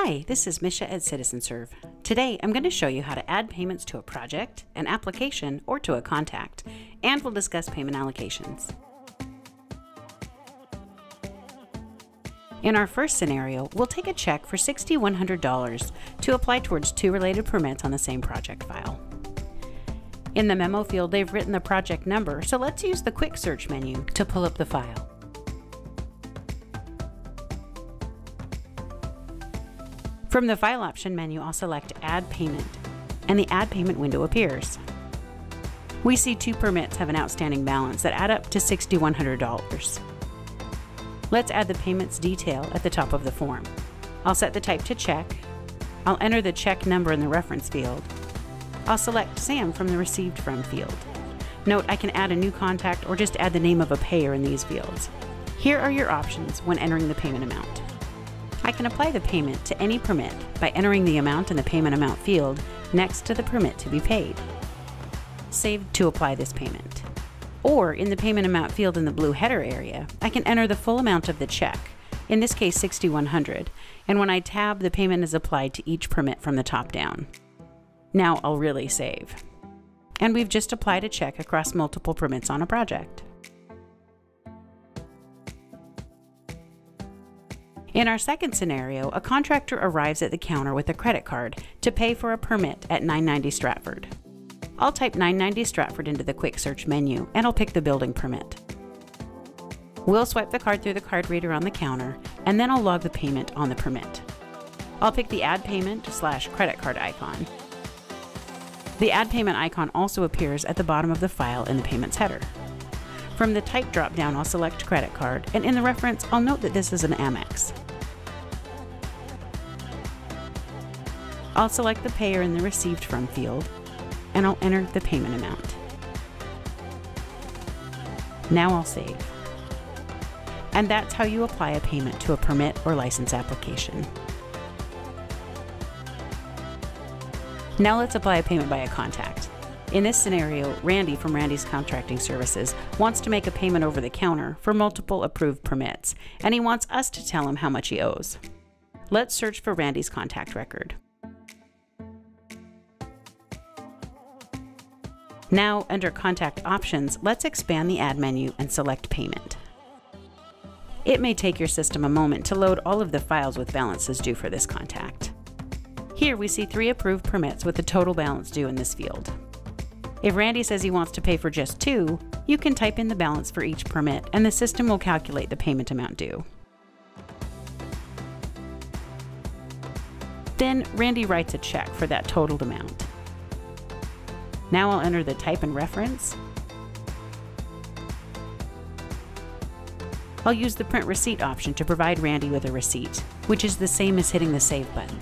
Hi, this is Misha at CitizenServe. Today I'm going to show you how to add payments to a project, an application, or to a contact, and we'll discuss payment allocations. In our first scenario, we'll take a check for $6,100 to apply towards two related permits on the same project file. In the memo field, they've written the project number, so let's use the quick search menu to pull up the file. From the File option menu, I'll select Add Payment, and the Add Payment window appears. We see two permits have an outstanding balance that add up to $6,100. Let's add the payment's detail at the top of the form. I'll set the type to check. I'll enter the check number in the reference field. I'll select Sam from the Received From field. Note I can add a new contact or just add the name of a payer in these fields. Here are your options when entering the payment amount. I can apply the payment to any permit by entering the amount in the payment amount field next to the permit to be paid. Save to apply this payment. Or in the payment amount field in the blue header area, I can enter the full amount of the check, in this case 6100, and when I tab, the payment is applied to each permit from the top down. Now I'll really save. And we've just applied a check across multiple permits on a project. In our second scenario, a contractor arrives at the counter with a credit card to pay for a permit at 990 Stratford. I'll type 990 Stratford into the quick search menu and I'll pick the building permit. We'll swipe the card through the card reader on the counter and then I'll log the payment on the permit. I'll pick the Add Payment slash credit card icon. The Add Payment icon also appears at the bottom of the file in the Payments header. From the Type drop-down, I'll select Credit Card, and in the reference, I'll note that this is an Amex. I'll select the payer in the Received From field, and I'll enter the payment amount. Now I'll save. And that's how you apply a payment to a permit or license application. Now let's apply a payment by a contact. In this scenario, Randy from Randy's Contracting Services wants to make a payment over the counter for multiple approved permits, and he wants us to tell him how much he owes. Let's search for Randy's contact record. Now, under Contact Options, let's expand the Add menu and select Payment. It may take your system a moment to load all of the files with balances due for this contact. Here we see three approved permits with the total balance due in this field. If Randy says he wants to pay for just two, you can type in the balance for each permit and the system will calculate the payment amount due. Then Randy writes a check for that totaled amount. Now I'll enter the type and reference. I'll use the print receipt option to provide Randy with a receipt, which is the same as hitting the save button.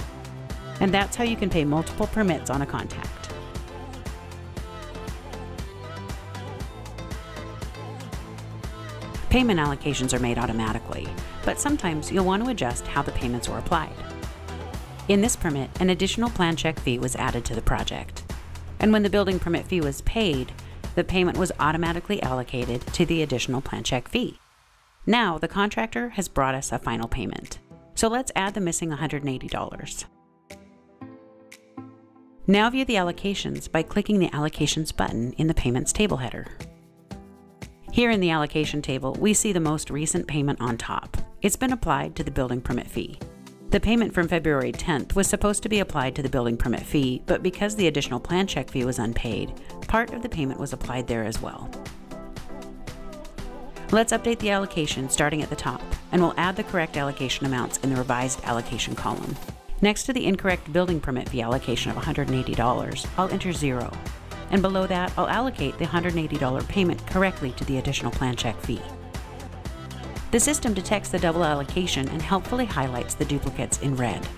And that's how you can pay multiple permits on a contact. Payment allocations are made automatically, but sometimes you'll want to adjust how the payments were applied. In this permit, an additional plan check fee was added to the project and when the building permit fee was paid, the payment was automatically allocated to the additional plan check fee. Now the contractor has brought us a final payment. So let's add the missing $180. Now view the allocations by clicking the Allocations button in the Payments table header. Here in the allocation table, we see the most recent payment on top. It's been applied to the building permit fee. The payment from February 10th was supposed to be applied to the building permit fee, but because the additional plan check fee was unpaid, part of the payment was applied there as well. Let's update the allocation starting at the top, and we'll add the correct allocation amounts in the revised allocation column. Next to the incorrect building permit fee allocation of $180, I'll enter zero, and below that, I'll allocate the $180 payment correctly to the additional plan check fee. The system detects the double allocation and helpfully highlights the duplicates in red.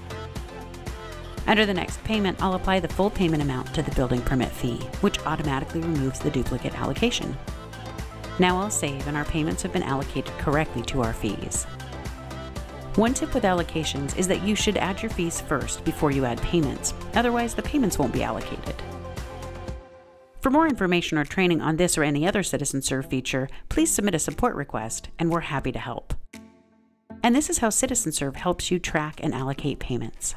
Under the next payment, I'll apply the full payment amount to the building permit fee, which automatically removes the duplicate allocation. Now I'll save and our payments have been allocated correctly to our fees. One tip with allocations is that you should add your fees first before you add payments, otherwise the payments won't be allocated. For more information or training on this or any other CitizenServe feature, please submit a support request, and we're happy to help. And this is how CitizenServe helps you track and allocate payments.